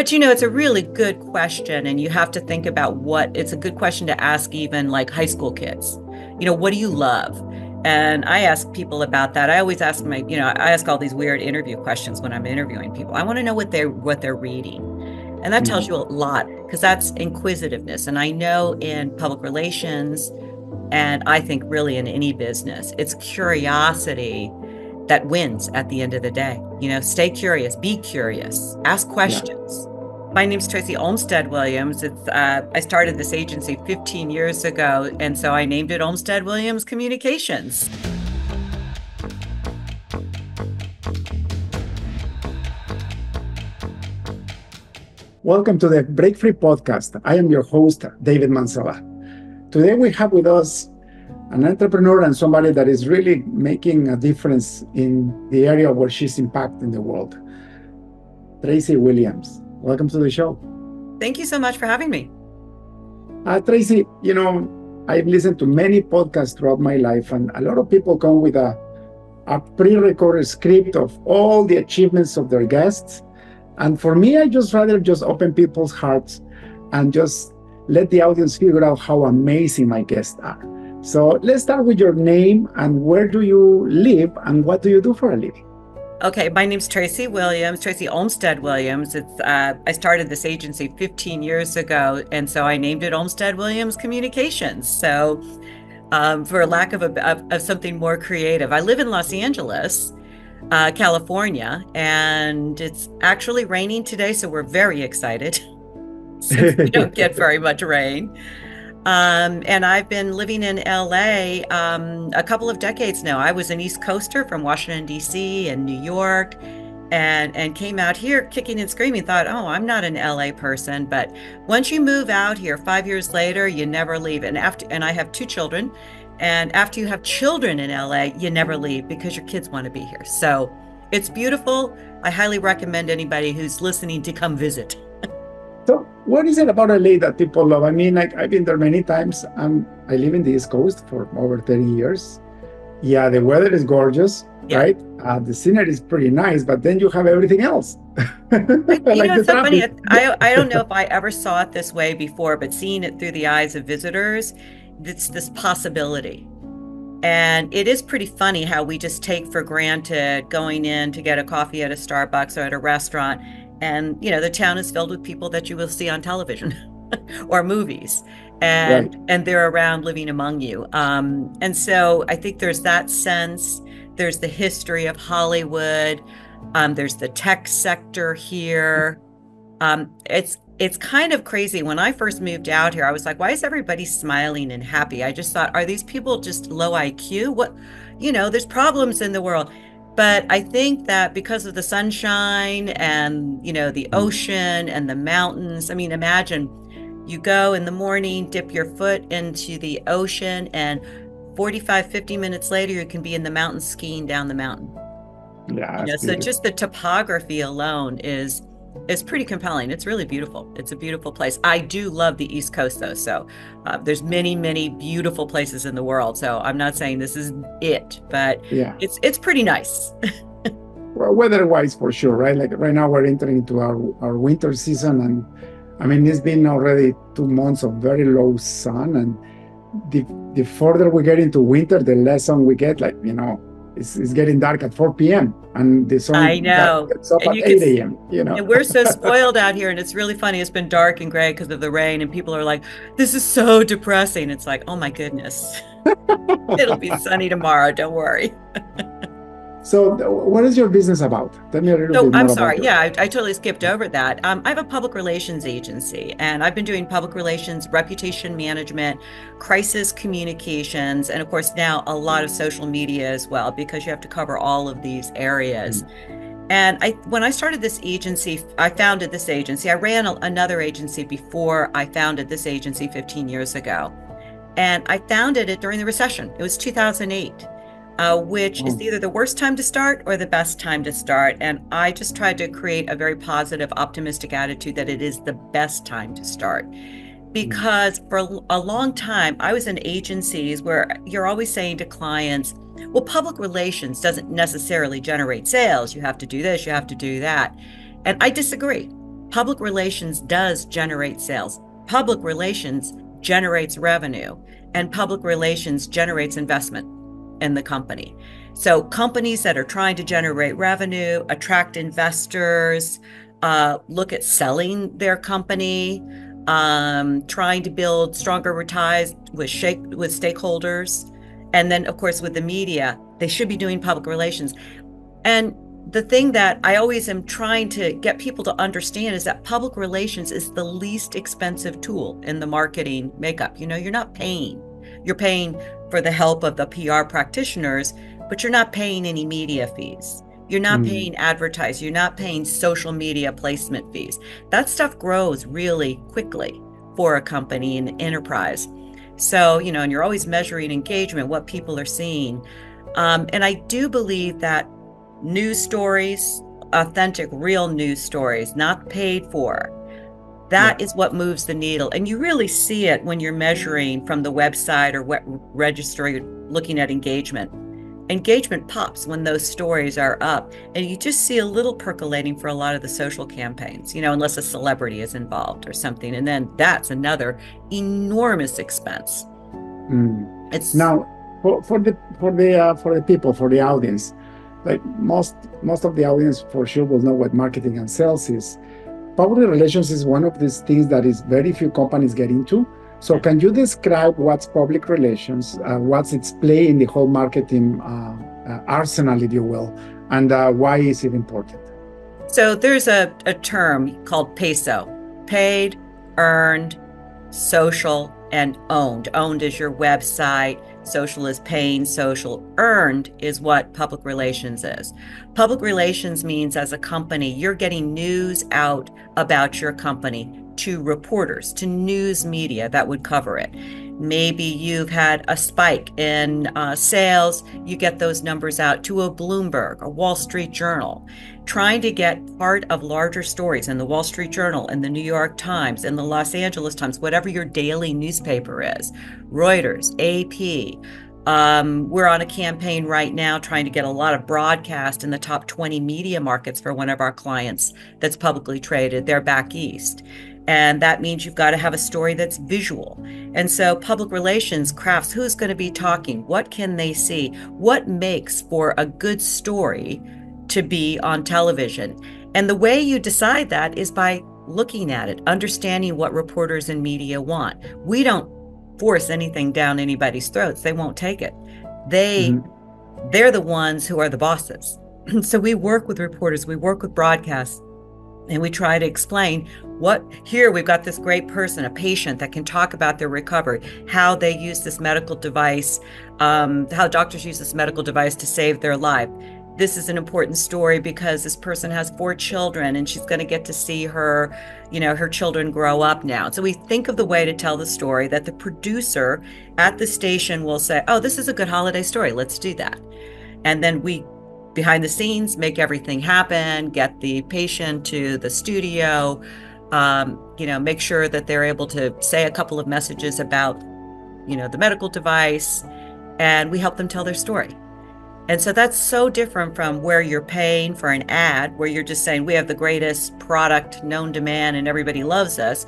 But you know, it's a really good question. And you have to think about what it's a good question to ask, even like high school kids. You know, what do you love? And I ask people about that. I always ask my, you know, I ask all these weird interview questions when I'm interviewing people. I want to know what they're what they're reading. And that tells mm-hmm. you a lot because that's inquisitiveness. And I know in public relations, and I think really in any business, it's curiosity that wins at the end of the day. You know, stay curious, be curious, ask questions. Yeah. name is Tracy Olmstead Williams. It's uh, I started this agency 15 years ago, and so I named it Olmstead Williams Communications. Welcome to the Break Free podcast. I am your host, David Mansella. Today we have with us an entrepreneur and somebody that is really making a difference in the area where she's impacting the world. Tracy Williams, welcome to the show. Thank you so much for having me. Uh, Tracy, you know, I've listened to many podcasts throughout my life, and a lot of people come with a, a pre recorded script of all the achievements of their guests. And for me, I just rather just open people's hearts and just let the audience figure out how amazing my guests are. So let's start with your name and where do you live and what do you do for a living? Okay, my name's Tracy Williams, Tracy Olmstead Williams. It's uh, I started this agency 15 years ago, and so I named it Olmstead Williams Communications. So, um, for lack of, a, of, of something more creative, I live in Los Angeles, uh, California, and it's actually raining today, so we're very excited. Since we don't get very much rain. Um, and I've been living in LA um, a couple of decades now. I was an East Coaster from Washington, D.C. and New York. And, and came out here kicking and screaming thought oh i'm not an la person but once you move out here five years later you never leave and after and i have two children and after you have children in la you never leave because your kids want to be here so it's beautiful i highly recommend anybody who's listening to come visit So, what is it about LA that people love? I mean, like I've been there many times. I'm I live in the East Coast for over 30 years. Yeah, the weather is gorgeous, yeah. right? Uh, the scenery is pretty nice, but then you have everything else. like you know, it's so funny. I, I don't know if I ever saw it this way before, but seeing it through the eyes of visitors, it's this possibility. And it is pretty funny how we just take for granted going in to get a coffee at a Starbucks or at a restaurant and you know the town is filled with people that you will see on television or movies. And right. and they're around living among you. Um, and so i think there's that sense. There's the history of hollywood. Um, there's the tech sector here. Um, it's it's kind of crazy. When i first moved out here i was like why is everybody smiling and happy? I just thought are these people just low iq what you know there's problems in the world but i think that because of the sunshine and you know the ocean and the mountains i mean imagine you go in the morning dip your foot into the ocean and 45 50 minutes later you can be in the mountains skiing down the mountain. Yeah you know, so just the topography alone is is pretty compelling. It's really beautiful. It's a beautiful place. I do love the East Coast though. So uh, there's many, many beautiful places in the world. So I'm not saying this is it, but yeah, it's it's pretty nice. well, weather-wise, for sure, right? Like right now, we're entering into our our winter season, and I mean, it's been already two months of very low sun, and the the further we get into winter, the less sun we get. Like you know, it's, it's getting dark at 4 p.m. and the sun I know. gets up and at 8 a.m. You know, and we're so spoiled out here, and it's really funny. It's been dark and gray because of the rain, and people are like, "This is so depressing." It's like, oh my goodness, it'll be sunny tomorrow. Don't worry. So, what is your business about? Tell me a little so, bit I'm sorry. Yeah, I, I, totally skipped over that. Um, I have a public relations agency, and I've been doing public relations, reputation management, crisis communications, and of course now a lot of social media as well, because you have to cover all of these areas. Mm-hmm. And I, when I started this agency, I founded this agency. I ran a, another agency before I founded this agency 15 years ago, and I founded it during the recession. It was 2008 uh, which is mm. either the worst time to start or the best time to start. And I just tried to create a very positive, optimistic attitude that it is the best time to start. Mm. Because for a long time, I was in agencies where you're always saying to clients, well, public relations doesn't necessarily generate sales. You have to do this, you have to do that. And I disagree. public relations does generate sales. Public relations generates revenue, and public relations generates investment in the company. So, companies that are trying to generate revenue, attract investors, uh, look at selling their company, um, trying to build stronger ties with shake with stakeholders, and then of course with the media, they should be doing public relations. And the thing that I always am trying to get people to understand is that public relations is the least expensive tool in the marketing makeup. You know, you're not paying. You're paying for the help of the PR practitioners, but you're not paying any media fees. You're not mm. paying advertise. You're not paying social media placement fees. That stuff grows really quickly for a company and enterprise. So, you know, and you're always measuring engagement, what people are seeing. Um, and I do believe that news stories, authentic, real news stories, not paid for, that yeah. is what moves the needle. And you really see it when you're measuring from the website or what registry looking at engagement engagement pops when those stories are up and you just see a little percolating for a lot of the social campaigns you know unless a celebrity is involved or something and then that's another enormous expense mm. it's now for, for the for the uh, for the people for the audience like most most of the audience for sure will know what marketing and sales is public relations is one of these things that is very few companies get into so, can you describe what's public relations, uh, what's its play in the whole marketing uh, uh, arsenal, if you will, and uh, why is it important? So, there's a, a term called PESO paid, earned, social, and owned. Owned is your website, social is paying social, earned is what public relations is. Public relations means as a company, you're getting news out about your company to reporters, to news media that would cover it. Maybe you've had a spike in uh, sales, you get those numbers out to a Bloomberg, a Wall Street Journal, trying to get part of larger stories in the Wall Street Journal, in the New York Times, in the Los Angeles Times, whatever your daily newspaper is, Reuters, AP. Um, we're on a campaign right now trying to get a lot of broadcast in the top 20 media markets for one of our clients that's publicly traded. They're back east. And that means you've got to have a story that's visual. And so, public relations crafts who's going to be talking, what can they see, what makes for a good story to be on television. And the way you decide that is by looking at it, understanding what reporters and media want. We don't force anything down anybody's throats, they won't take it. They mm-hmm. they're the ones who are the bosses. so we work with reporters, we work with broadcasts and we try to explain what here we've got this great person a patient that can talk about their recovery how they use this medical device um, how doctors use this medical device to save their life. This is an important story because this person has four children and she's going to get to see her you know her children grow up now. So we think of the way to tell the story that the producer at the station will say oh this is a good holiday story let's do that. And then we behind the scenes, make everything happen, get the patient to the studio, um, you know, make sure that they're able to say a couple of messages about, you know, the medical device, and we help them tell their story. And so that's so different from where you're paying for an ad, where you're just saying, we have the greatest product known to man and everybody loves us.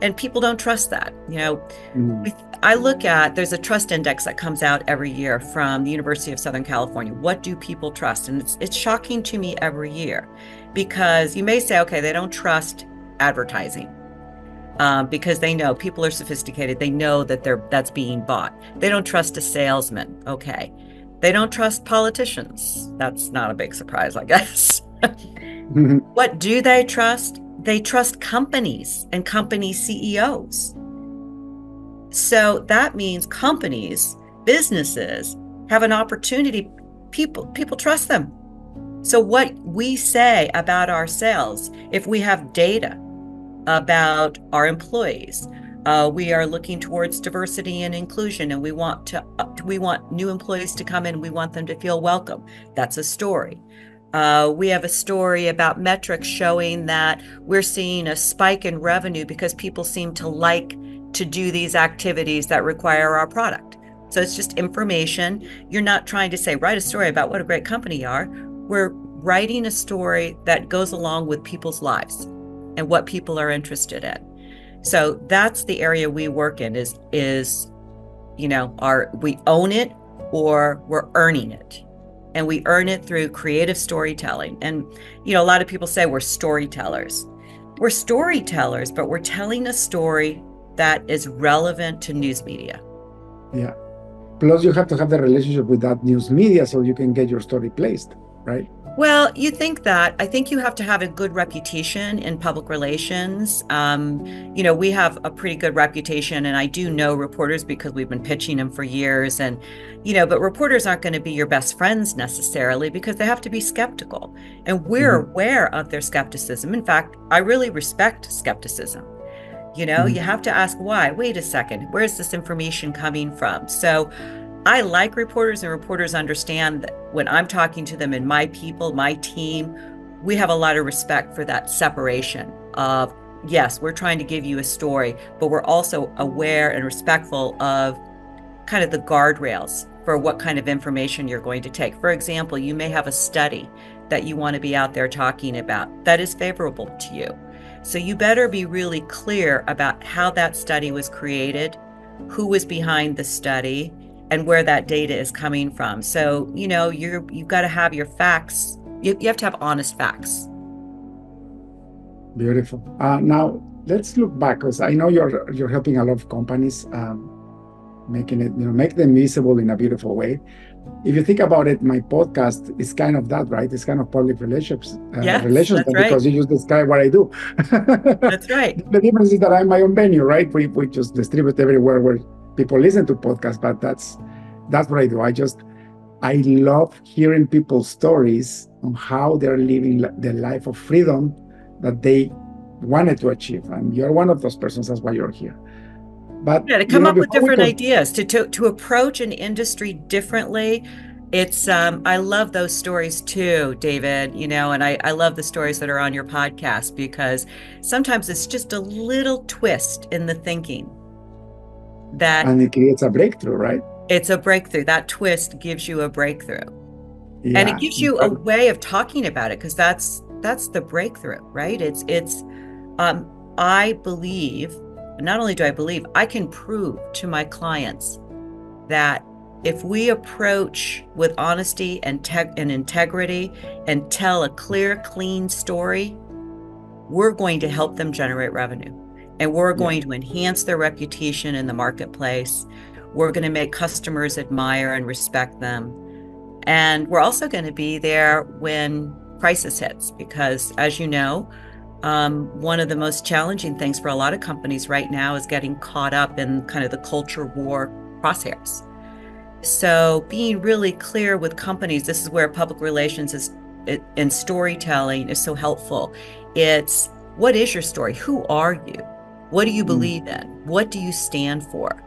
And people don't trust that. You know, mm. I look at there's a trust index that comes out every year from the University of Southern California. What do people trust? And it's, it's shocking to me every year because you may say, okay, they don't trust advertising. Um, because they know people are sophisticated. They know that they're that's being bought. They don't trust a salesman. Okay, they don't trust politicians. That's not a big surprise, I guess. mm-hmm. What do they trust? They trust companies and company CEOs. So that means companies, businesses have an opportunity. People people trust them. So what we say about ourselves, if we have data about our employees, uh, we are looking towards diversity and inclusion, and we want to uh, we want new employees to come in. We want them to feel welcome. That's a story. Uh, we have a story about metrics showing that we're seeing a spike in revenue because people seem to like to do these activities that require our product. So it's just information. You're not trying to say, write a story about what a great company you are. We're writing a story that goes along with people's lives. And what people are interested in. So that's the area we work in is is you know, our we own it or we're earning it. And we earn it through creative storytelling. And you know, a lot of people say we're storytellers. We're storytellers, but we're telling a story that is relevant to news media. Yeah. Plus you have to have the relationship with that news media so you can get your story placed, right? Well, you think that. I think you have to have a good reputation in public relations. Um, you know, we have a pretty good reputation, and I do know reporters because we've been pitching them for years. And, you know, but reporters aren't going to be your best friends necessarily because they have to be skeptical. And we're mm-hmm. aware of their skepticism. In fact, I really respect skepticism. You know, mm-hmm. you have to ask why. Wait a second, where's this information coming from? So, I like reporters, and reporters understand that when I'm talking to them and my people, my team, we have a lot of respect for that separation of, yes, we're trying to give you a story, but we're also aware and respectful of kind of the guardrails for what kind of information you're going to take. For example, you may have a study that you want to be out there talking about that is favorable to you. So you better be really clear about how that study was created, who was behind the study, and where that data is coming from. So, you know, you're you've got to have your facts. You, you have to have honest facts. Beautiful. Uh, now let's look back because I know you're you're helping a lot of companies, um, making it you know make them visible in a beautiful way. If you think about it, my podcast is kind of that, right? It's kind of public relationships, uh, yes, relations right. because you just describe what I do. that's right. the difference is that I'm my own venue, right? We we just distribute everywhere where people listen to podcasts, but that's that's what I do. I just I love hearing people's stories on how they're living the life of freedom that they wanted to achieve. And you're one of those persons. That's why you're here. But yeah, to come you know, up with different ideas, to, to to approach an industry differently. It's um I love those stories too, David, you know, and I, I love the stories that are on your podcast because sometimes it's just a little twist in the thinking that and it creates a breakthrough right? It's a breakthrough. That twist gives you a breakthrough. Yeah. and it gives you a way of talking about it because that's that's the breakthrough right? It's it's um i believe not only do i believe i can prove to my clients that if we approach with honesty and, te- and integrity and tell a clear clean story we're going to help them generate revenue and we're going to enhance their reputation in the marketplace. We're going to make customers admire and respect them. And we're also going to be there when crisis hits, because as you know, um, one of the most challenging things for a lot of companies right now is getting caught up in kind of the culture war crosshairs. So, being really clear with companies, this is where public relations is and storytelling is so helpful. It's what is your story? Who are you? What do you hmm. believe in? What do you stand for?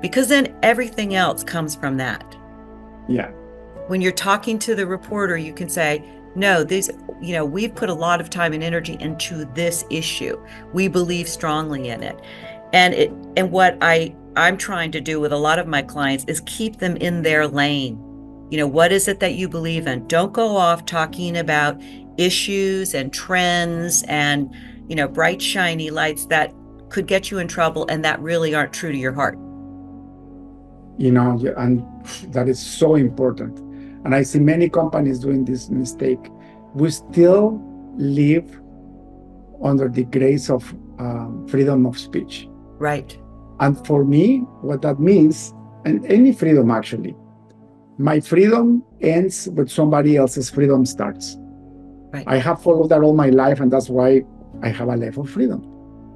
Because then everything else comes from that. Yeah. When you're talking to the reporter, you can say, no, this, you know, we've put a lot of time and energy into this issue. We believe strongly in it. And it and what I I'm trying to do with a lot of my clients is keep them in their lane. You know, what is it that you believe in? Don't go off talking about issues and trends and, you know, bright shiny lights that could get you in trouble and that really aren't true to your heart. You know, and that is so important. And I see many companies doing this mistake. We still live under the grace of um, freedom of speech. Right. And for me, what that means, and any freedom actually, my freedom ends with somebody else's freedom starts. Right. I have followed that all my life, and that's why I have a life of freedom.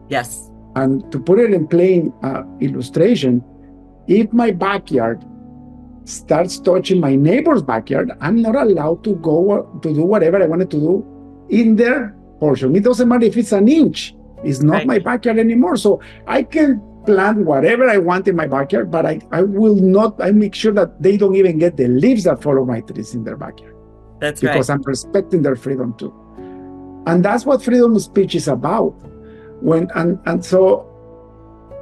Yes. And to put it in plain uh, illustration, if my backyard starts touching my neighbor's backyard, I'm not allowed to go to do whatever I wanted to do in their portion. It doesn't matter if it's an inch, it's not right. my backyard anymore. So I can plant whatever I want in my backyard, but I, I will not, I make sure that they don't even get the leaves that follow my trees in their backyard. That's right. because right. I'm respecting their freedom too. And that's what freedom of speech is about when and and so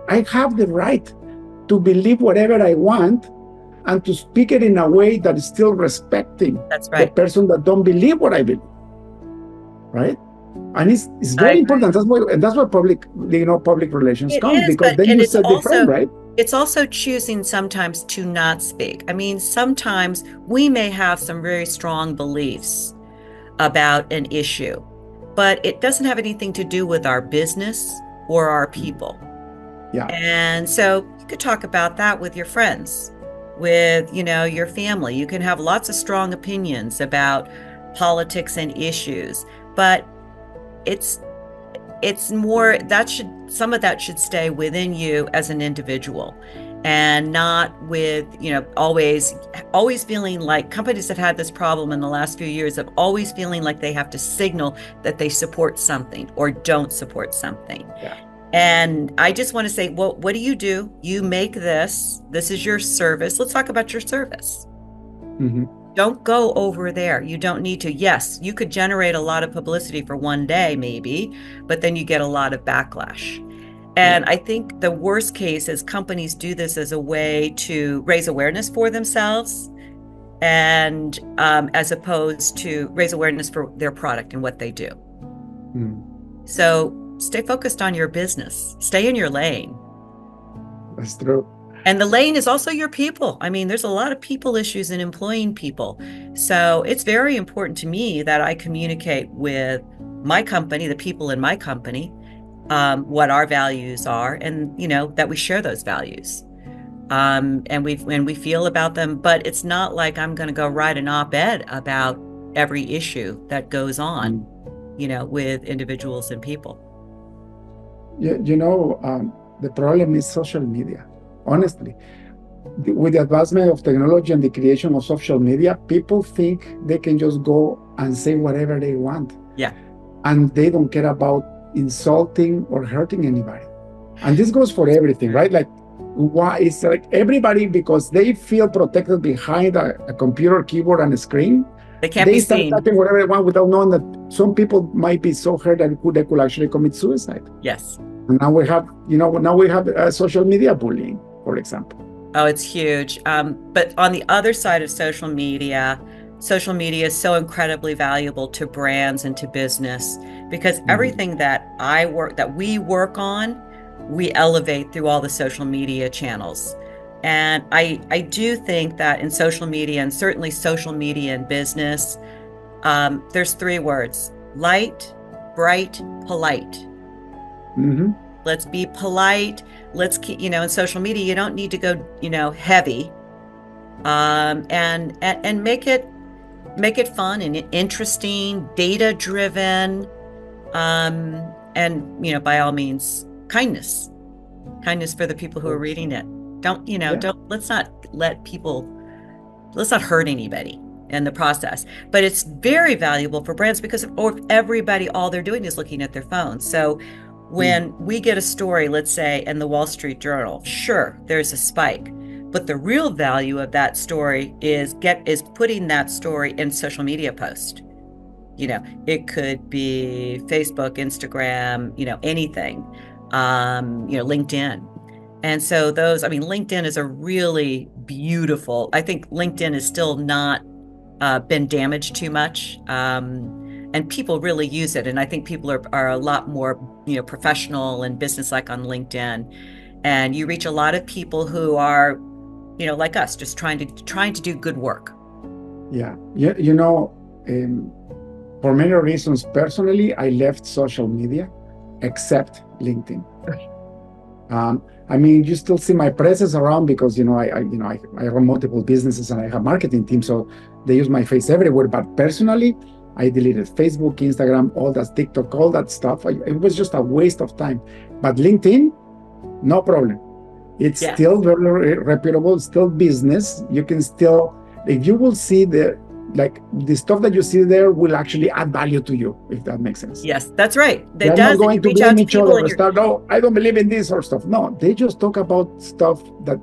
i have the right to believe whatever i want and to speak it in a way that is still respecting That's right. the person that don't believe what i believe right and it's, it's very important. That's why and that's why public you know public relations It comes is, because then you set the frame, right? it's also choosing sometimes to not speak. I mean, sometimes we may have some very strong beliefs about an issue, but it doesn't have anything to do with our business or our people. Yeah. And so you could talk about that with your friends, with, you know, your family. You can have lots of strong opinions about politics and issues, but it's it's more that should some of that should stay within you as an individual and not with you know always always feeling like companies have had this problem in the last few years of always feeling like they have to signal that they support something or don't support something Yeah. and i just want to say well what do you do you make this this is your service let's talk about your service Mhm. don't go over there. You don't need to. Yes, you could generate a lot of publicity for one day, maybe, but then you get a lot of backlash. And I think the worst case is companies do this as a way to raise awareness for themselves and um, as opposed to raise awareness for their product and what they do. Mm. So stay focused on your business, stay in your lane. That's true. And the lane is also your people. I mean, there's a lot of people issues in employing people. So it's very important to me that I communicate with my company, the people in my company, um, what our values are, and you know that we share those values, um, and we and we feel about them. But it's not like I'm going to go write an op-ed about every issue that goes on, you know, with individuals and people. You, you know, um, the problem is social media, honestly. With the advancement of technology and the creation of social media, people think they can just go and say whatever they want. Yeah. And they don't care about insulting or hurting anybody. And this goes for everything, right? Like, why it's like everybody, because they feel protected behind a, a computer keyboard and a screen, They can't they be start seen. typing whatever they want without knowing that some people might be so hurt that could, they could actually commit suicide. Yes. And now we have, you know, now we have uh, social media bullying, for example. Oh, it's huge. Um, but on the other side of social media, social media is so incredibly valuable to brands and to business because Mhm. everything that I work, that we work on, we elevate through all the social media channels. And I, I do think that in social media and certainly social media in business, um, there's three words: light, bright, polite hmm let's be polite let's keep you know in social media you don't need to go you know heavy um and and, and make it make it fun and interesting data driven um and you know by all means kindness. Kindness for the people who are reading it. Don't you know Yeah. don't let's not let people let's not hurt anybody in the process. But it's very valuable for brands because if, or if everybody all they're doing is looking at their phones. So when we get a story let's say in the wall street journal sure there's a spike. But the real value of that story is get is putting that story in social media post you know it could be facebook instagram you know anything um you know linkedin. And so those i mean linkedin is a really beautiful i think linkedin is still not uh, been damaged too much um, and people really use it. And i think people are, are a lot more you know professional and business like on linkedin. And you reach a lot of people who are you know like us just trying to trying to do good work. Yeah. You, you know, um, for many reasons, personally, I left social media except LinkedIn. Um, I mean, you still see my presence around because you know I, I you know I, I run multiple businesses and I have marketing teams, so they use my face everywhere. But personally, I deleted Facebook, Instagram, all that TikTok, all that stuff. I, it was just a waste of time. But LinkedIn, no problem. It's Yeah. still very reputable, still business. You can still, if you will see the like the stuff that you see there will actually add value to you, if that makes sense. yes that's right They're not going to blame to each other and start, oh, I don't believe in this or stuff. No, they just talk about stuff that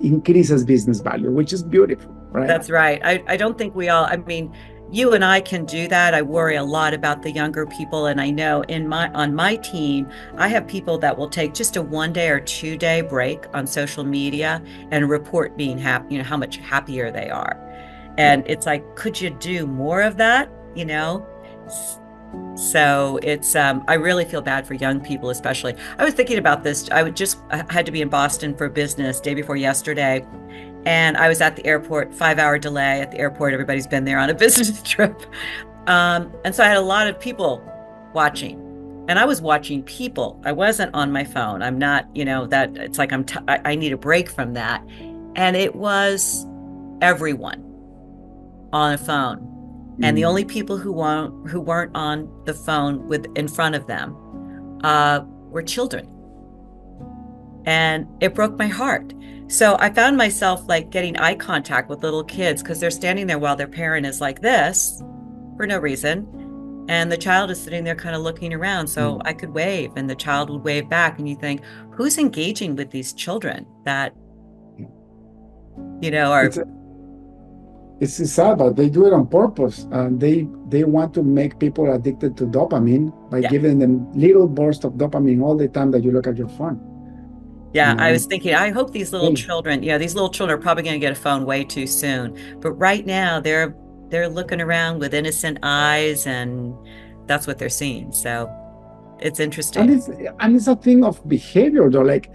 increases business value, which is beautiful, right? That's right. I, I don't think we all, I mean, you and I can do that. I worry a lot about the younger people. And I know in my on my team, I have people that will take just a one day or two day break on social media and report being happy, you know, how much happier they are. And it's like, could you do more of that? You know, So it's um, I really feel bad for young people, especially. I was thinking about this. I would just I had to be in Boston for business day before yesterday, and I was at the airport. Five hour delay at the airport. Everybody's been there on a business trip, um, and so I had a lot of people watching, and I was watching people. I wasn't on my phone. I'm not, you know, that it's like I'm. T- I, I need a break from that, and it was everyone on a phone and the mm. only people who weren't who weren't on the phone with in front of them uh, were children and it broke my heart so i found myself like getting eye contact with little kids because they're standing there while their parent is like this for no reason and the child is sitting there kind of looking around so mm. i could wave and the child would wave back and you think who's engaging with these children that you know are it's sad, but they do it on purpose. And they they want to make people addicted to dopamine by yeah. giving them little bursts of dopamine all the time that you look at your phone. Yeah? I was thinking, I hope these little children, yeah, these little children are probably going to get a phone way too soon. But right now, they're they're looking around with innocent eyes, and that's what they're seeing. So it's interesting. And it's and it's a thing of behavior, though. Like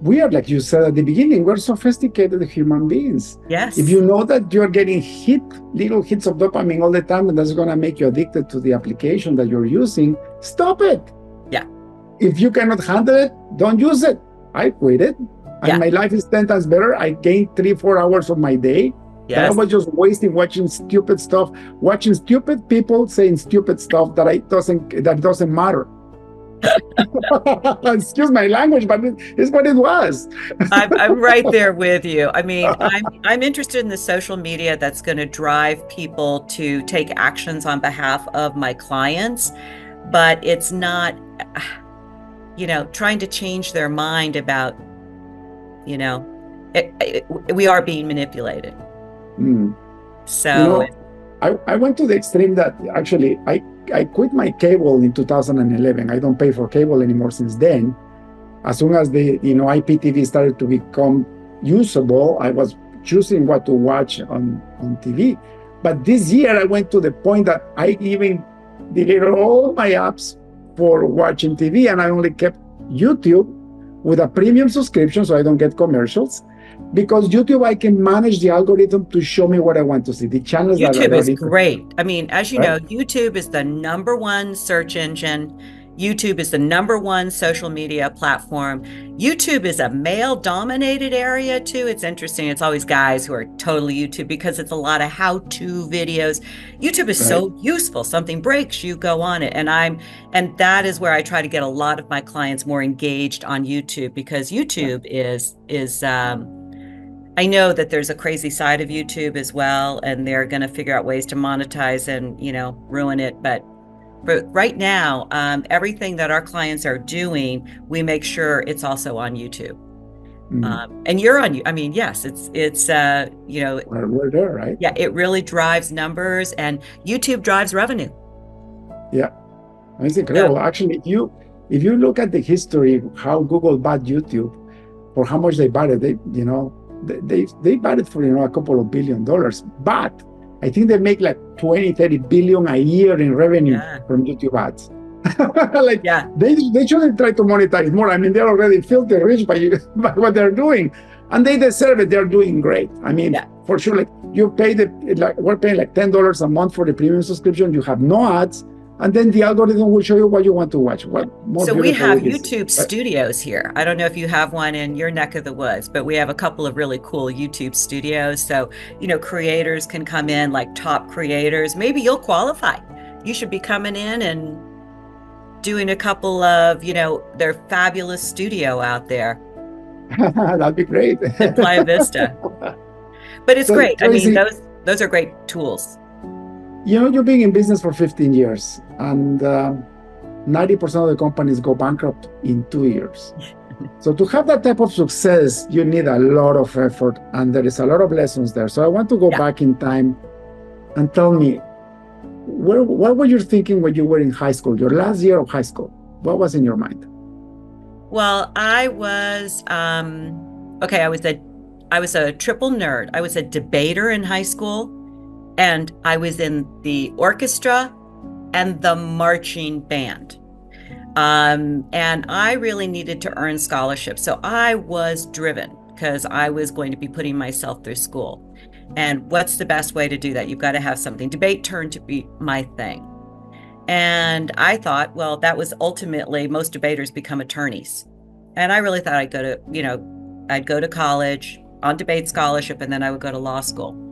we are, like you said at the beginning, we're sophisticated human beings. Yes. If you know that you're getting hit, little hits of dopamine all the time, and that's going to make you addicted to the application that you're using, stop it. Yeah. If you cannot handle it, don't use it. I quit it. Yeah. And my life is 10 times better. I gained three, four hours of my day. Yes. I was just wasting watching stupid stuff, watching stupid people saying stupid stuff that I doesn't that doesn't matter. Excuse my language, but it's what it was. I'm, I'm, right there with you. I mean, I'm I'm interested in the social media that's going to drive people to take actions on behalf of my clients, but it's not, you know, trying to change their mind about, you know, it, it, we are being manipulated. Mm. So. You know, I, I went to the extreme that actually I I quit my cable in 2011. I don't pay for cable anymore since then. As soon as the you know IPTV started to become usable, I was choosing what to watch on, on TV. But this year I went to the point that I even deleted all my apps for watching TV and I only kept YouTube with a premium subscription so I don't get commercials because YouTube, I can manage the algorithm to show me what I want to see. The channels YouTube is great. I mean, as you right? know, YouTube is the number one search engine. YouTube is the number one social media platform. YouTube is a male dominated area too. It's interesting. It's always guys who are totally YouTube because it's a lot of how to videos. YouTube is right. so useful. Something breaks, you go on it. And I'm, and that is where I try to get a lot of my clients more engaged on YouTube because YouTube is, is, um, I know that there's a crazy side of YouTube as well, and they're going to figure out ways to monetize and you know ruin it. But but right now, um, everything that our clients are doing, we make sure it's also on YouTube. Mm-hmm. Um, and you're on. You I mean, yes, it's it's uh, you know we're, we're there, right? Yeah, it really drives numbers, and YouTube drives revenue. Yeah, it's incredible. Actually, if you if you look at the history how Google bought YouTube, or how much they bought it, they you know they they bought it for you know a couple of billion dollars but i think they make like 20 30 billion a year in revenue yeah. from youtube ads. Like yeah. they they shouldn't try to monetize more. I mean they're already filthy rich by, by what they're doing and they deserve it. They're doing great. I mean yeah. for sure like you pay the like we're paying like $10 a month for the premium subscription. You have no ads and then the algorithm will show you what you want to watch. What so we have YouTube studios here. I don't know if you have one in your neck of the woods, but we have a couple of really cool YouTube studios. So you know, creators can come in like top creators. Maybe you'll qualify. You should be coming in and doing a couple of you know their fabulous studio out there. That'd be great. Playa Vista. But it's so, great. I mean, those those are great tools you know, you've been in business for 15 years, and uh, 90% of the companies go bankrupt in two years. so to have that type of success, you need a lot of effort, and there is a lot of lessons there. So I want to go yeah. back in time and tell me, where, what were you thinking when you were in high school, your last year of high school? What was in your mind? Well, I was um, okay. I was a I was a triple nerd. I was a debater in high school and I was in the orchestra and the marching band. Um, and I really needed to earn scholarships. So I was driven because I was going to be putting myself through school. And what's the best way to do that? You've got to have something. Debate turned to be my thing. And I thought, well, that was ultimately most debaters become attorneys. And I really thought I'd go to, you know, I'd go to college on debate scholarship and then I would go to law school.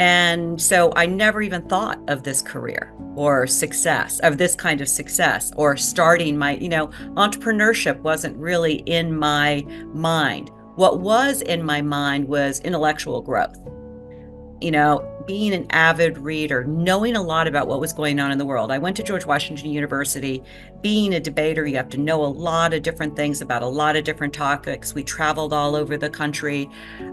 And so I never even thought of this career or success, of this kind of success, or starting my, you know, entrepreneurship wasn't really in my mind. What was in my mind was intellectual growth. You know, being an avid reader, knowing a lot about what was going on in the world. I went to George Washington University. Being a debater, you have to know a lot of different things about a lot of different topics. We traveled all over the country.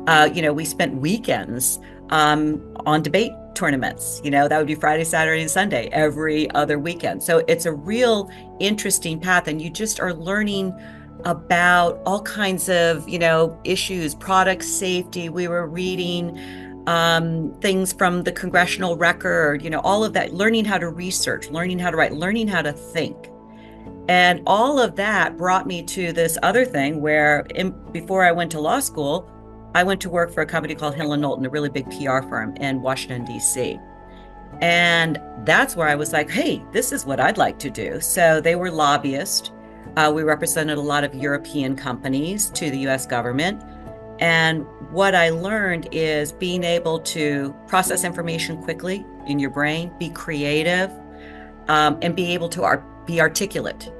Uh, you know, we spent weekends um, on debate tournaments. You know, that would be Friday, Saturday, and Sunday every other weekend. So it's a real interesting path, and you just are learning about all kinds of, you know, issues, product safety. We were reading um, things from the congressional record, you know, all of that, learning how to research, learning how to write, learning how to think. And all of that brought me to this other thing where, in, before I went to law school, I went to work for a company called Hill and Knowlton, a really big PR firm in Washington, D.C. And that's where I was like, hey, this is what I'd like to do. So they were lobbyists. Uh, we represented a lot of European companies to the US government. And what I learned is being able to process information quickly in your brain, be creative, um, and be able to ar- be articulate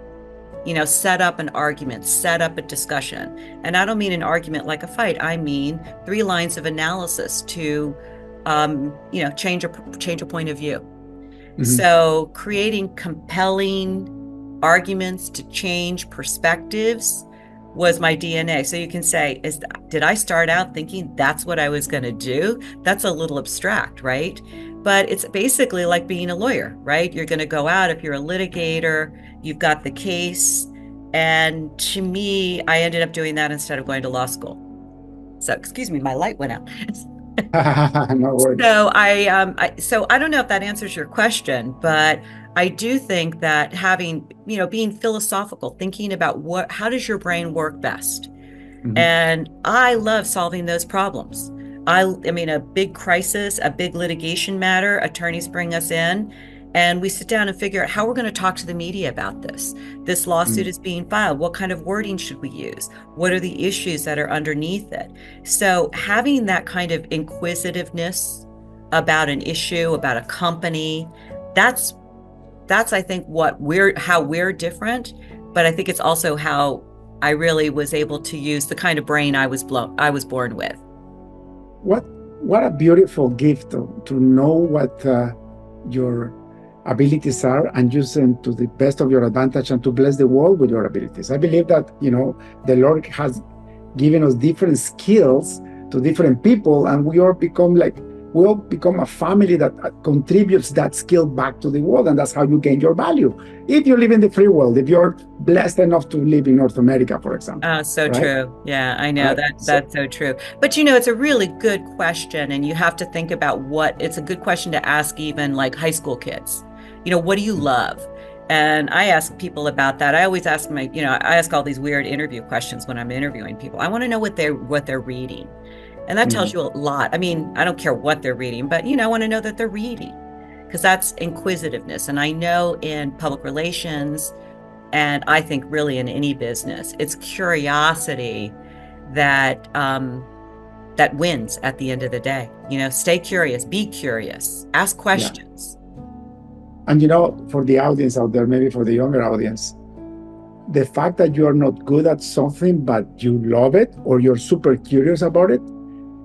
you know, set up an argument, set up a discussion. And I don't mean an argument like a fight. I mean three lines of analysis to, um, you know, change a change a point of view. Mm-hmm. So creating compelling arguments to change perspectives was my DNA. So you can say, is did I start out thinking that's what I was going to do? That's a little abstract, right? But it's basically like being a lawyer, right? You're going to go out if you're a litigator, you've got the case. And to me, I ended up doing that instead of going to law school. So, excuse me, my light went out. no worries. So I, um, I, so I don't know if that answers your question, but I do think that having, you know, being philosophical, thinking about what, how does your brain work best, mm-hmm. and I love solving those problems. I, I mean, a big crisis, a big litigation matter, attorneys bring us in and we sit down and figure out how we're going to talk to the media about this. This lawsuit mm. is being filed. What kind of wording should we use? What are the issues that are underneath it? So, having that kind of inquisitiveness about an issue, about a company, that's that's I think what we're how we're different, but I think it's also how I really was able to use the kind of brain I was blown I was born with. What what a beautiful gift to, to know what uh, your abilities are and use them to the best of your advantage and to bless the world with your abilities. I believe that, you know, the Lord has given us different skills to different people and we all become like we all become a family that uh, contributes that skill back to the world and that's how you gain your value if you live in the free world if you're blessed enough to live in north america for example oh so right? true yeah i know uh, that that's so, so true but you know it's a really good question and you have to think about what it's a good question to ask even like high school kids you know, what do you love? And I ask people about that. I always ask my, you know, I ask all these weird interview questions when I'm interviewing people. I want to know what they're what they're reading. And that tells you a lot. I mean, I don't care what they're reading, but you know, I want to know that they're reading because that's inquisitiveness. And I know in public relations and I think really in any business, it's curiosity that um that wins at the end of the day. You know, stay curious, be curious, ask questions. Yeah and you know, for the audience out there, maybe for the younger audience, the fact that you are not good at something, but you love it or you're super curious about it,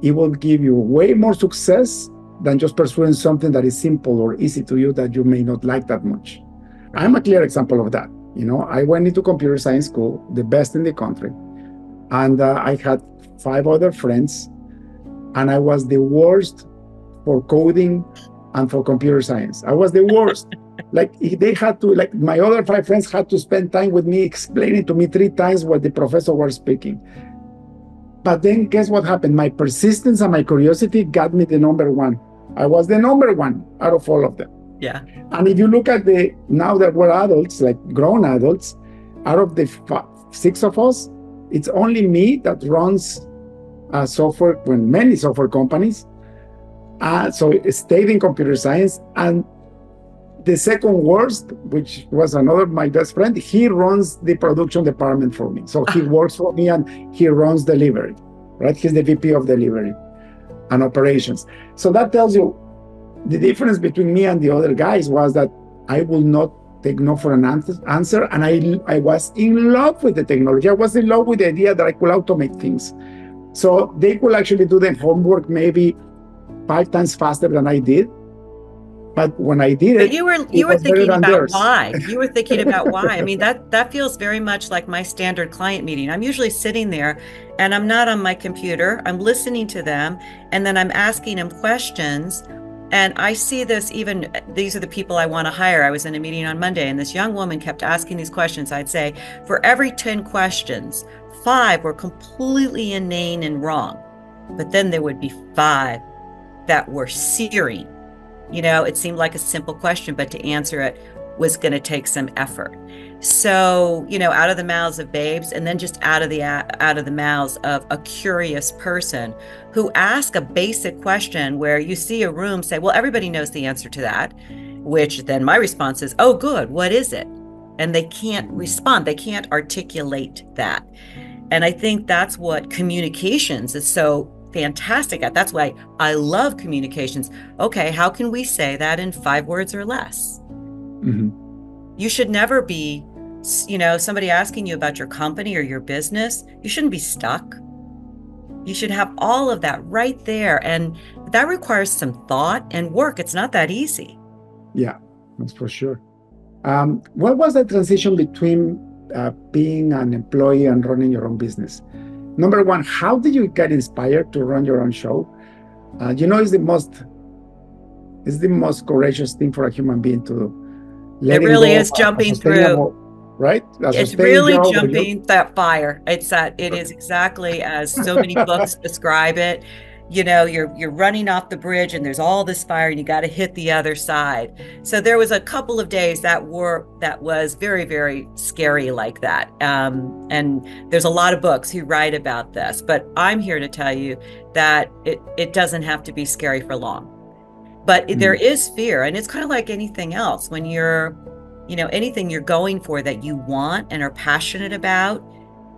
it will give you way more success than just pursuing something that is simple or easy to you that you may not like that much. I'm a clear example of that. You know, I went into computer science school, the best in the country, and uh, I had five other friends, and I was the worst for coding and for computer science. I was the worst. like they had to, like my other five friends had to spend time with me explaining to me three times what the professor was speaking. But then guess what happened? My persistence and my curiosity got me the number one. I was the number one out of all of them. Yeah. And if you look at the now that we're adults, like grown adults, out of the five, six of us, it's only me that runs uh, software when many software companies. Uh, so it stayed in computer science. And the second worst, which was another my best friend, he runs the production department for me. So he ah. works for me and he runs delivery, right? He's the VP of delivery and operations. So that tells you the difference between me and the other guys was that I will not take no for an answer. And I, I was in love with the technology. I was in love with the idea that I could automate things. So they could actually do the homework maybe five times faster than I did. But when I did it, you were you were thinking about theirs. why. You were thinking about why. I mean that that feels very much like my standard client meeting. I'm usually sitting there and I'm not on my computer. I'm listening to them and then I'm asking them questions and I see this even, these are the people I want to hire. I was in a meeting on Monday and this young woman kept asking these questions. I'd say, for every 10 questions, five were completely inane and wrong. But then there would be five that were searing. You know, it seemed like a simple question, but to answer it was going to take some effort. So, you know, out of the mouths of babes and then just out of the out of the mouths of a curious person who ask a basic question where you see a room say, "Well, everybody knows the answer to that." Which then my response is, "Oh, good. What is it?" And they can't respond. They can't articulate that. And I think that's what communications is so fantastic at. That's why I love communications. Okay, how can we say that in 5 words or less? Mm-hmm. You should never be you know, somebody asking you about your company or your business, you shouldn't be stuck. You should have all of that right there. And that requires some thought and work. It's not that easy. Yeah, that's for sure. Um, what was the transition between uh, being an employee and running your own business? Number one, how did you get inspired to run your own show? Uh, you know, it's the most it's the most courageous thing for a human being to do. It really is jumping through right? As it's really jumping that fire. It's that it is exactly as so many books describe it. You know, you're you're running off the bridge and there's all this fire and you got to hit the other side. So there was a couple of days that were that was very very scary like that. Um, and there's a lot of books who write about this, but I'm here to tell you that it it doesn't have to be scary for long. But mm. there is fear, and it's kind of like anything else when you're you know anything you're going for that you want and are passionate about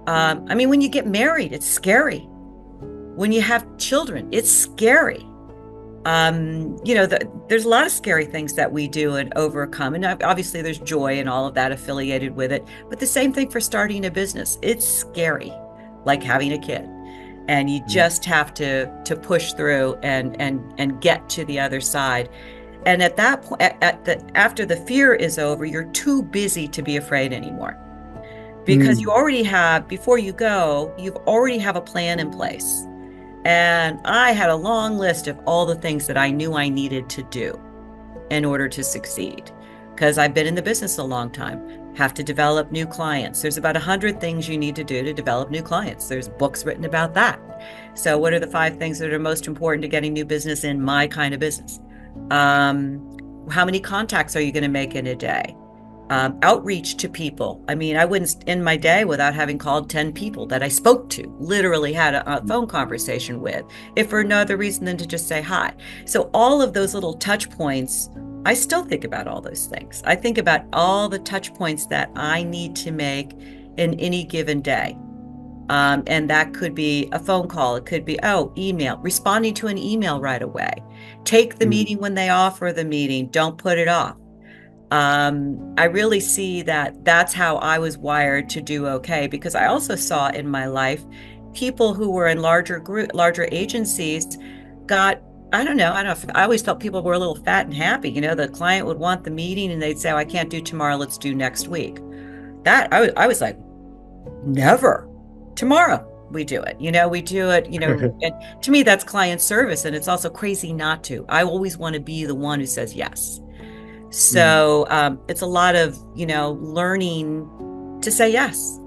um, i mean when you get married it's scary when you have children it's scary um, you know the, there's a lot of scary things that we do and overcome and obviously there's joy and all of that affiliated with it but the same thing for starting a business it's scary like having a kid and you mm. just have to to push through and and and get to the other side and at that point, at, at the after the fear is over, you're too busy to be afraid anymore, because mm. you already have before you go, you've already have a plan in place. And I had a long list of all the things that I knew I needed to do in order to succeed. Because I've been in the business a long time, have to develop new clients. There's about 100 things you need to do to develop new clients. There's books written about that. So, what are the five things that are most important to getting new business in my kind of business? Um, how many contacts are you going to make in a day? Um, outreach to people. I mean, I wouldn't end my day without having called 10 people that I spoke to, literally had a, a, phone conversation with, if for no other reason than to just say hi. So, all of those little touch points, I still think about all those things. I think about all the touch points that I need to make in any given day. Um, and that could be a phone call, it could be, oh, email, responding to an email right away. Take the mm meeting when they offer the meeting, don't put it off. Um, I really see that that's how I was wired to do okay because I also saw in my life people who were in larger group, larger agencies got I don't know. I don't know. I always felt people were a little fat and happy. You know, the client would want the meeting and they'd say, oh, I can't do tomorrow. Let's do next week. That I was, I was like, never tomorrow we do it you know we do it you know and to me that's client service and it's also crazy not to i always want to be the one who says yes so mm. um, it's a lot of you know learning to say yes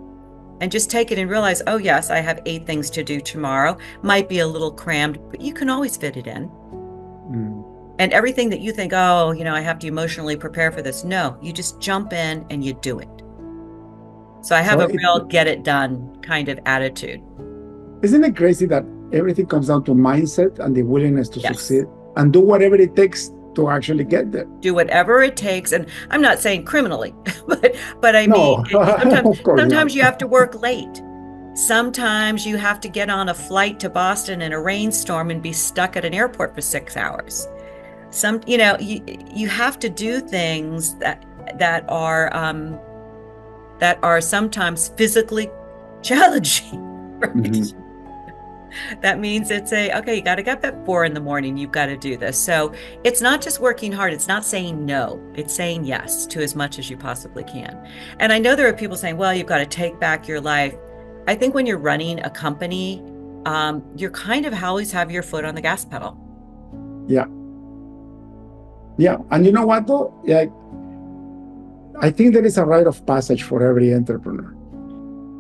and just take it and realize oh yes i have eight things to do tomorrow might be a little crammed but you can always fit it in mm. And everything that you think, oh, you know, I have to emotionally prepare for this. No, you just jump in and you do it. So I have well, a real it, get it done kind of attitude. Isn't it crazy that everything comes down to mindset and the willingness to yes. succeed and do whatever it takes to actually get there. Do whatever it takes, and I'm not saying criminally, but but I mean no, sometimes, sometimes you have to work late. Sometimes you have to get on a flight to Boston in a rainstorm and be stuck at an airport for six hours. Some, you know, you you have to do things that that are um, that are sometimes physically challenging. Right? Mm-hmm that means it's a okay you got to get up at four in the morning you've got to do this. So it's not just working hard it's not saying no it's saying yes to as much as you possibly can. And i know there are people saying well you've got to take back your life. I think when you're running a company um, you're kind of always have your foot on the gas pedal. Yeah. Yeah and you know what though? Yeah i think there is a rite of passage for every entrepreneur.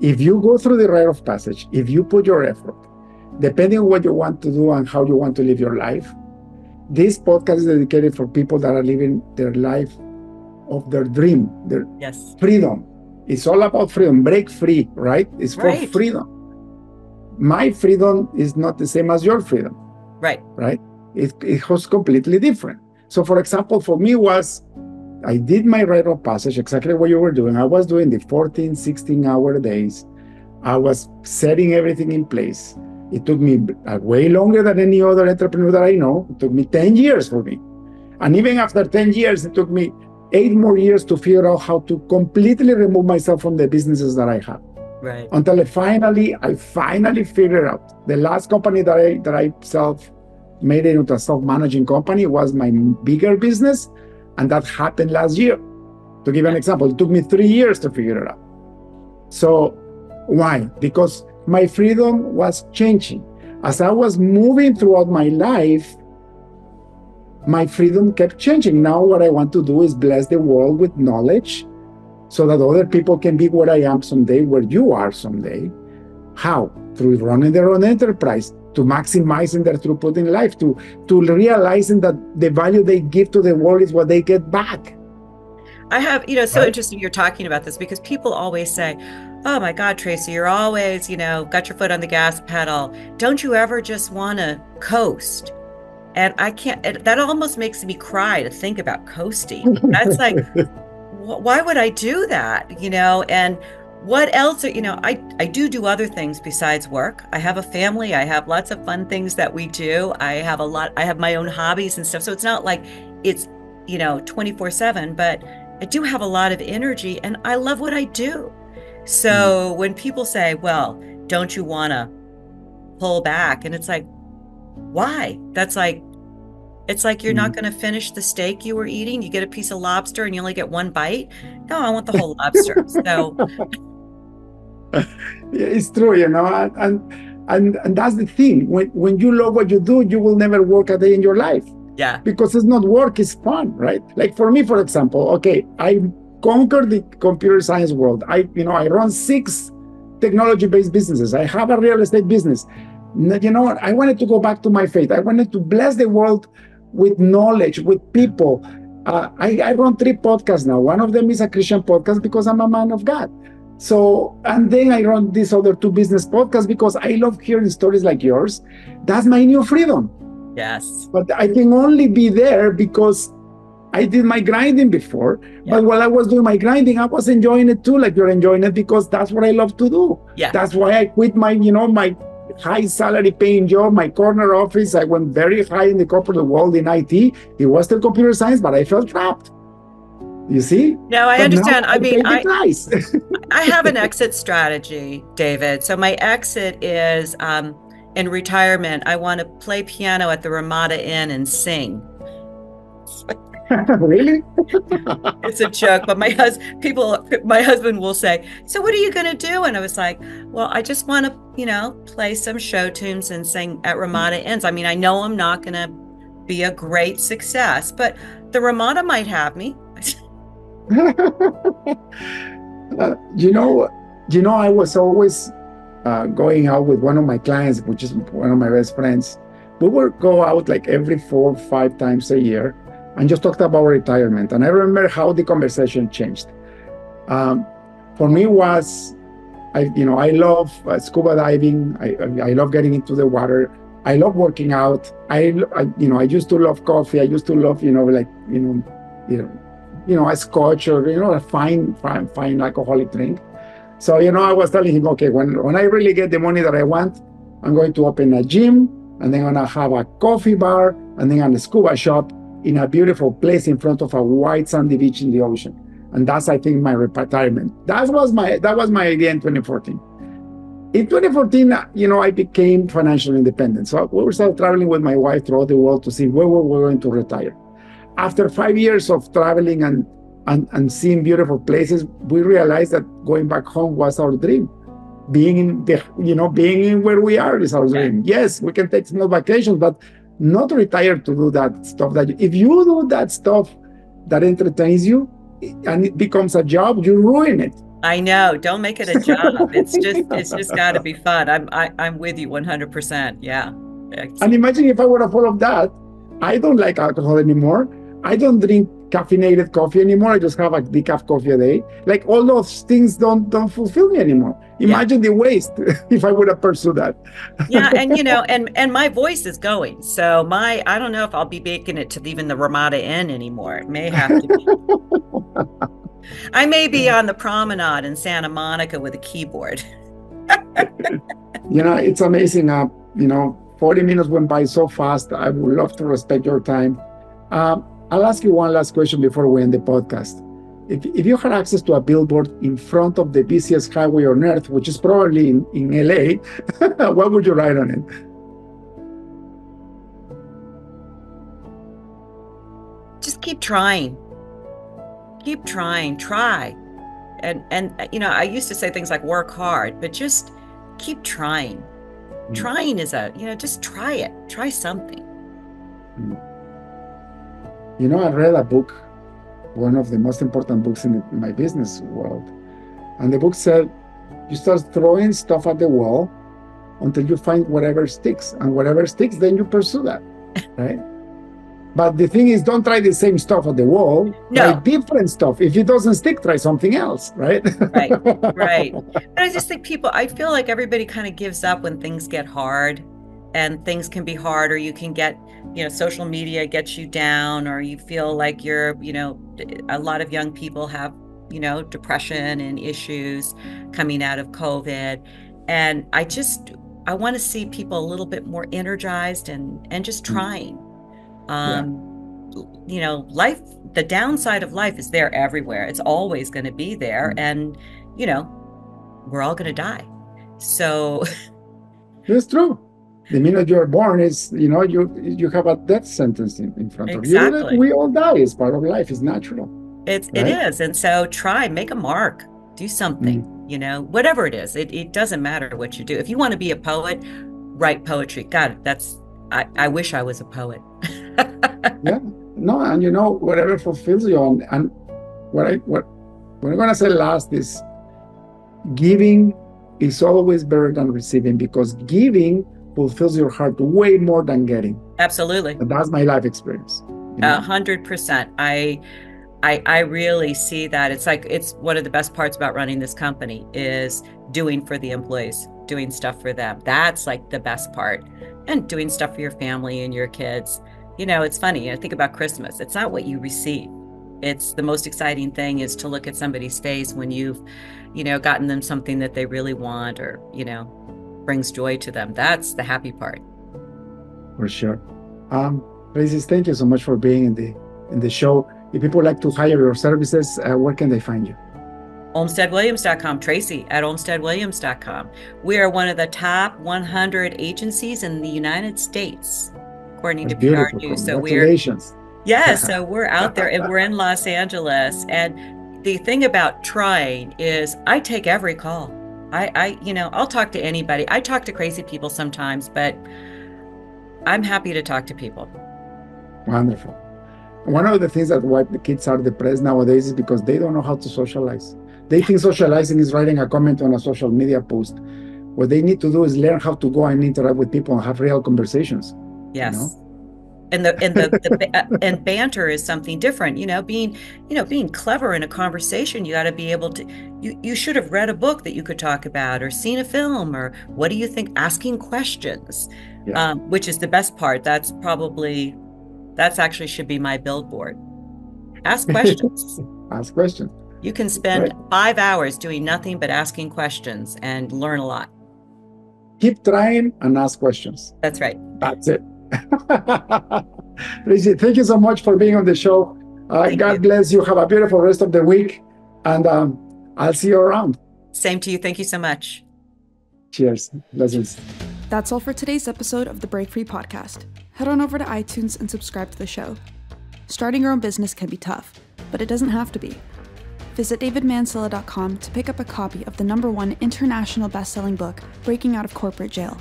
If you go through the rite of passage if you put your effort depending on what you want to do and how you want to live your life. This podcast is dedicated for people that are living their life of their dream, their yes. freedom. It's all about freedom. Break free, right? It's for right. freedom. My freedom is not the same as your freedom. Right. Right? It, it was completely different. So, for example, for me was I did my rite of passage, exactly what you were doing. I was doing the 14, 16 hour days. I was setting everything in place. It took me way longer than any other entrepreneur that I know. It took me 10 years for me. And even after 10 years, it took me eight more years to figure out how to completely remove myself from the businesses that I have. Right. Until I finally, I finally figured out the last company that I that I self made it into a self-managing company was my bigger business. And that happened last year. To give an example, it took me three years to figure it out. So why? Because my freedom was changing. As I was moving throughout my life, my freedom kept changing. Now, what I want to do is bless the world with knowledge so that other people can be where I am someday, where you are someday. How? Through running their own enterprise, to maximizing their throughput in life, to, to realizing that the value they give to the world is what they get back. I have, you know, so right? interesting you're talking about this because people always say, oh my God, Tracy, you're always, you know, got your foot on the gas pedal. Don't you ever just want to coast? And I can't, that almost makes me cry to think about coasting. That's like, why would I do that? You know, and what else are, you know, I, I do do other things besides work. I have a family. I have lots of fun things that we do. I have a lot, I have my own hobbies and stuff. So it's not like it's, you know, 24 seven, but I do have a lot of energy and I love what I do. So mm when people say, well, don't you want to pull back? And it's like, why? That's like, it's like you're mm not going to finish the steak you were eating. You get a piece of lobster and you only get one bite. No, I want the whole lobster. So yeah, it's true, you know, and, and and that's the thing. When when you love what you do, you will never work a day in your life. Yeah. Because it's not work, it's fun, right? Like for me, for example, okay, I conquer the computer science world. I, you know, I run six technology-based businesses. I have a real estate business. You know? I wanted to go back to my faith. I wanted to bless the world with knowledge, with people. Uh, I, I run three podcasts now. One of them is a Christian podcast because I'm a man of God. So, and then I run these other two business podcasts because I love hearing stories like yours. That's my new freedom. Yes. But I can only be there because I did my grinding before, yeah. but while I was doing my grinding, I was enjoying it too, like you're enjoying it because that's what I love to do. Yeah. That's why I quit my, you know, my high salary paying job, my corner office. I went very high in the corporate world in IT. It was still computer science, but I felt trapped. You see? No, I but understand. I mean, I. I have an exit strategy, David. So my exit is um, in retirement. I want to play piano at the Ramada Inn and sing. really? it's a joke, but my husband, people, my husband will say, "So what are you going to do?" And I was like, "Well, I just want to, you know, play some show tunes and sing at Ramada Inns. I mean, I know I'm not going to be a great success, but the Ramada might have me." uh, you know, you know, I was always uh, going out with one of my clients, which is one of my best friends we would go out like every four, or five times a year and just talked about retirement. And I remember how the conversation changed. Um, for me was, I you know I love uh, scuba diving. I, I love getting into the water. I love working out. I, I, you know I used to love coffee. I used to love you know like you know you know you know a scotch or you know a fine fine fine alcoholic drink. So you know I was telling him okay when when I really get the money that I want, I'm going to open a gym and then I'm gonna have a coffee bar and then a scuba shop in a beautiful place in front of a white sandy beach in the ocean. And that's I think my retirement. That was my that was my idea in 2014. In 2014, uh, you know, I became financially independent. So we were still traveling with my wife throughout the world to see where we were going to retire. After five years of traveling and, and, and seeing beautiful places, we realized that going back home was our dream. Being in the you know being in where we are is our dream. Yes we can take small vacations but not retire to do that stuff that if you do that stuff that entertains you and it becomes a job you ruin it. I know. Don't make it a job. It's just it's just got to be fun. I'm I, am i am with you 100% yeah. And imagine if i were to follow that i don't like alcohol anymore i don't drink caffeinated coffee anymore. I just have a decaf coffee a day. Like all those things don't don't fulfill me anymore. Imagine yeah. the waste if I would have pursued that. yeah, and you know, and and my voice is going. So my I don't know if I'll be making it to even the Ramada Inn anymore. It may have to be. I may be on the promenade in Santa Monica with a keyboard. you know, it's amazing. Uh, you know, 40 minutes went by so fast. I would love to respect your time. Um, I'll ask you one last question before we end the podcast. If, if you had access to a billboard in front of the busiest highway on earth, which is probably in, in LA, what would you write on it? Just keep trying. Keep trying. Try. And and you know, I used to say things like work hard, but just keep trying. Mm. Trying is a, you know, just try it. Try something. Mm. You know, I read a book, one of the most important books in, in my business world. And the book said, you start throwing stuff at the wall until you find whatever sticks. And whatever sticks, then you pursue that. Right? But the thing is, don't try the same stuff at the wall. No. Try different stuff. If it doesn't stick, try something else, right? right, right. But I just think people, I feel like everybody kind of gives up when things get hard and things can be hard or you can get you know social media gets you down or you feel like you're you know a lot of young people have you know depression and issues coming out of covid and i just i want to see people a little bit more energized and and just mm. trying um yeah. you know life the downside of life is there everywhere it's always going to be there mm. and you know we're all going to die so it's true the minute you're born is you know you you have a death sentence in, in front exactly. of you we all die. It's part of life. It's natural. It's right? it is. And so try make a mark. Do something mm. you know whatever it is. It, it doesn't matter what you do. If you want to be a poet write poetry. God that's i i wish i was a poet. Yeah. No and you know whatever fulfills you and, and what i what what i'm going to say last is giving is always better than receiving because giving fulfills your heart way more than getting. Absolutely. And that's my life experience. A hundred percent. I I I really see that. It's like it's one of the best parts about running this company is doing for the employees, doing stuff for them. That's like the best part. And doing stuff for your family and your kids. You know, it's funny. I think about Christmas. It's not what you receive. It's the most exciting thing is to look at somebody's face when you've, you know, gotten them something that they really want or, you know, brings joy to them. That's the happy part. For sure. Um, Francis, thank you so much for being in the in the show. If people like to hire your services, uh, where can they find you? OlmsteadWilliams.com, Tracy at OlmsteadWilliams.com. We are one of the top 100 agencies in the United States, according That's to PR News. So we're yeah, so we're out there and we're in Los Angeles. And the thing about trying is I take every call. I, I, you know, I'll talk to anybody. I talk to crazy people sometimes, but I'm happy to talk to people. Wonderful. One of the things that why the kids are depressed nowadays is because they don't know how to socialize. They think socializing is writing a comment on a social media post. What they need to do is learn how to go and interact with people and have real conversations. Yes. You know? And the and the, the uh, and banter is something different you know being you know being clever in a conversation you got to be able to you you should have read a book that you could talk about or seen a film or what do you think asking questions yeah. um, which is the best part. That's probably that's actually should be my billboard. Ask questions. Ask questions. You can spend right. five hours doing nothing but asking questions and learn a lot. Keep trying and ask questions. That's right. That's it Tracy, thank you so much for being on the show. Uh, God you. bless you. Have a beautiful rest of the week. And um, I'll see you around. Same to you. Thank you so much. Cheers. Blessings. That's all for today's episode of the Break Free Podcast. Head on over to iTunes and subscribe to the show. Starting your own business can be tough, but it doesn't have to be. Visit davidmansilla.com to pick up a copy of the number one international best-selling book, Breaking Out of Corporate Jail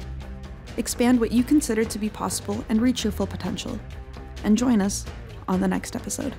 expand what you consider to be possible, and reach your full potential. And join us on the next episode.